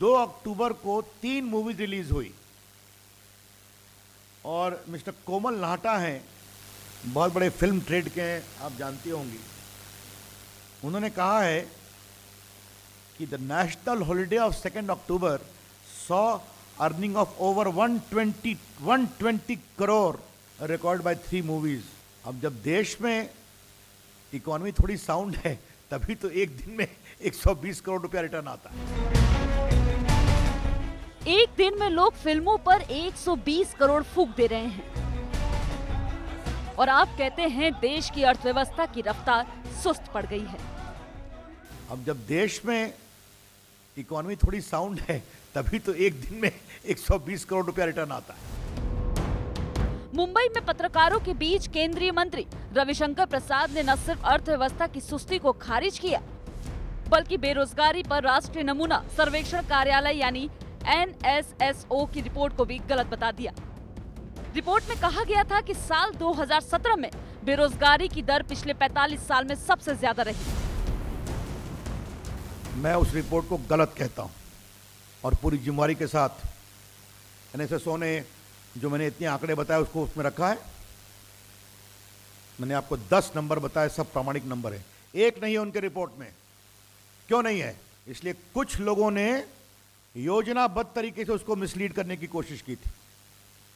2 अक्टूबर को तीन movies release हुई। और मिस्टर कोमल नाहटा हैं, बहुत बड़े फ़िल्म ट्रेड के हैं, आप जानती होंगी। उन्होंने कहा है कि the national holiday of second October saw earning of over 120 120 crore record by three movies अब जब देश में इकोनॉमी थोड़ी साउंड है, तभी तो एक दिन में 120 करोड़ रुपया रिटर्न आता है। एक दिन में लोग फ़िल्मों पर 120 करोड़ फूक दे रहे हैं। और आप कहते हैं देश की अर्थव्यवस्था की रफ्तार सुस्त पड़ गई है। अब जब देश में इकोनॉमी थोड़ी साउंड है तभी तो एक दिन में 120 करोड़ रुपया रिटर्न आता है। मुंबई में पत्रकारों के बीच केंद्रीय मंत्री रविशंकर प्रसाद ने न सिर्फ़ अर्थव्यवस्था की सुस्ती को खारिज किया बल्कि बेरोजगारी पर राष्ट्रीय नमूना सर्वेक्षण कार्यालय यानी एनएसएसओ की रिपोर्ट को भी गलत बता दिया। रिपोर्ट में कहा गया था कि साल 2017 में बेरोजगारी की दर पिछले 45 साल में सबसे ज़्यादा रही। मैं उस रिपोर्ट को गलत कहता हूँ और पूरी जिम्मेवारी के साथ एनएसएसओ ने जो मैंने इतने आंकड़े बताए उसको उसमें रखा है। मैंने आपको 10 नंबर बताए, सब प्रामाणिक नंबर है। एक नहीं है उनके रिपोर्ट में। क्यों नहीं है? इसलिए कुछ लोगों ने योजनाबद्ध तरीके से उसको मिसलीड करने की कोशिश की थी।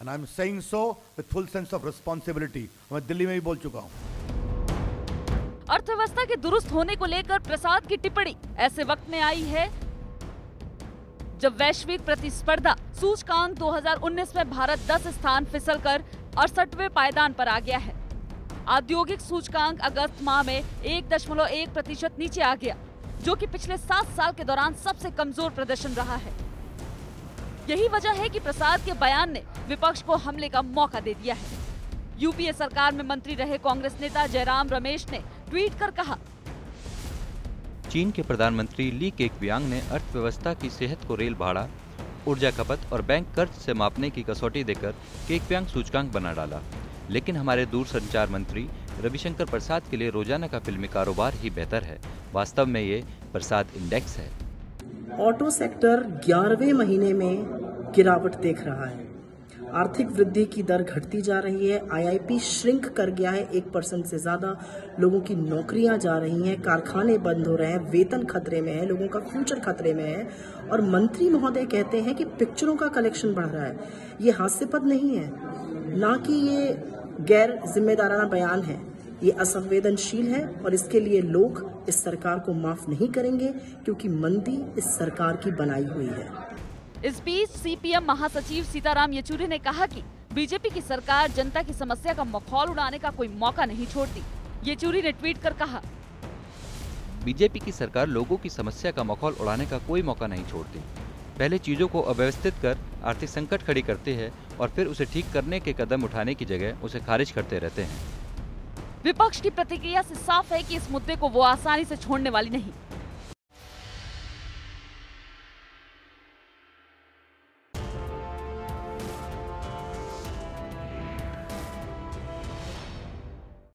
And I am saying so with full sense of responsibility मैं दिल्ली में भी बोल चुका हूँ। अर्थव्यवस्था के दुरुस्त होने को लेकर प्रसाद की टिप्पणी ऐसे वक्त में आई है, जब वैश्विक प्रतिस्पर्धा सूचकांक 2019 में भारत 10 स्थान फिसलकर अड़सठवें पायदान पर आ गया है। औद्योगिक सूचकांक अगस्त माह में एक दशमलव एक प्रतिशत नीचे आ गया। जो कि पिछले सात साल के दौरान सबसे कमज़ोर प्रदर्शन रहा है। यही वजह है कि प्रसाद के बयान ने विपक्ष को हमले का मौका दे दिया है। यूपीए सरकार में मंत्री रहे कांग्रेस नेता जयराम रमेश ने ट्वीट कर कहा, चीन के प्रधानमंत्री ली केकव्यांग ने अर्थव्यवस्था की सेहत को रेल भाड़ा, ऊर्जा खपत और बैंक कर्ज से मापने की कसौटी देकर केक व्यांग सूचकांक बना डाला। लेकिन हमारे दूरसंचार मंत्री रविशंकर प्रसाद के लिए रोज़ाना का फिल्मी कारोबार ही बेहतर है। वास्तव में ये प्रसाद इंडेक्स है। ऑटो सेक्टर ग्यारहवें महीने में गिरावट देख रहा है। आर्थिक वृद्धि की दर घटती जा रही है। आईआईपी श्रिंक कर गया है। एक परसेंट से ज़्यादा लोगों की नौकरियाँ जा रही हैं। कारखाने बंद हो रहे हैं। वेतन खतरे में है। लोगों का फ्यूचर खतरे में है। और मंत्री महोदय कहते हैं कि पिक्चरों का कलेक्शन बढ़ रहा है। ये हास्यपद नहीं है। ना कि ये गैर जिम्मेदाराना बयान है। ये असंवेदनशील है और इसके लिए लोग इस सरकार को माफ़ नहीं करेंगे क्योंकि मंदी इस सरकार की बनाई हुई है। इस बीच सीपीएम महासचिव सीताराम येचुरी ने कहा कि बीजेपी की सरकार जनता की समस्या का मखौल उड़ाने का कोई मौका नहीं छोड़ती। येचुरी ने ट्वीट कर कहा बीजेपी की सरकार लोगों की समस्या का मखौल उड़ाने का कोई मौका नहीं छोड़ती। पहले चीज़ों को अव्यवस्थित कर आर्थिक संकट खड़ी करते हैं और फिर उसे ठीक करने के कदम उठाने की जगह उसे खारिज करते रहते हैं। विपक्ष की प्रतिक्रिया से साफ़ है कि इस मुद्दे को वो आसानी से छोड़ने वाली नहीं।